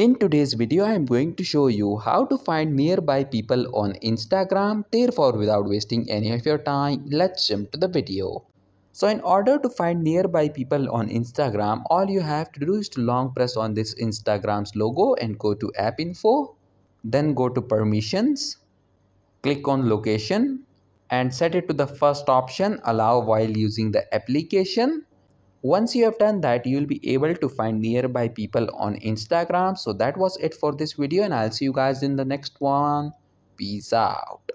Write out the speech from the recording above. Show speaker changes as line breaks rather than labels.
In today's video, I am going to show you how to find nearby people on Instagram. Therefore, without wasting any of your time, let's jump to the video. So in order to find nearby people on Instagram, all you have to do is to long press on this Instagram's logo and go to app info. Then go to permissions, click on location and set it to the first option allow while using the application once you have done that you will be able to find nearby people on instagram. So that was it for this video and i'll see you guys in the next one. Peace out